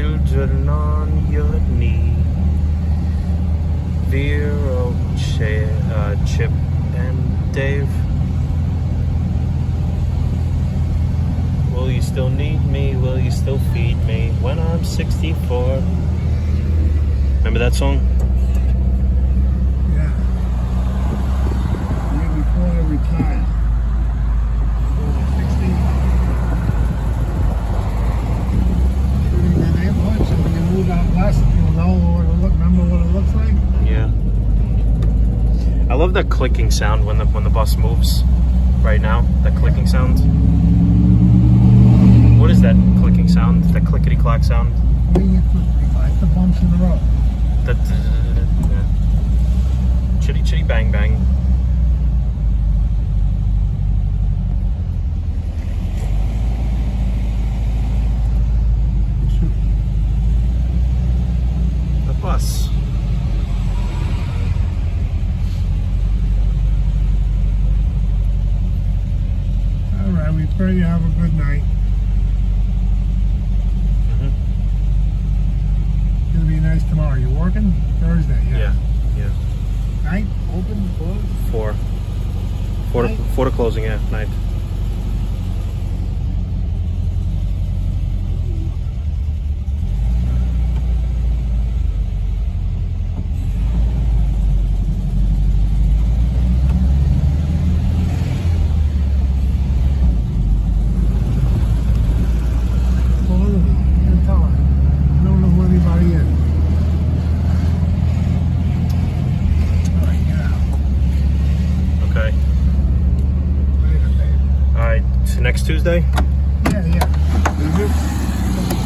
children on your knee. Vero, Ch- uh, Chip, and Dave. Will you still need me? Will you still feed me when I'm 64? Remember that song? Love that clicking sound when the when the bus moves. Right now, that clicking sound. What is that clicking sound? That clickety clack sound? What do you click? It's the bumps in the road. That yeah. chitty chitty bang bang. Shoot. The bus. All right, we pray you have a good night. Mhm. It's gonna be nice tomorrow. You working? Thursday, yeah. Yeah. Night, open, closed? Four. Four to, four to closing. Yeah, night. next Tuesday? Yeah, yeah. Mm -hmm.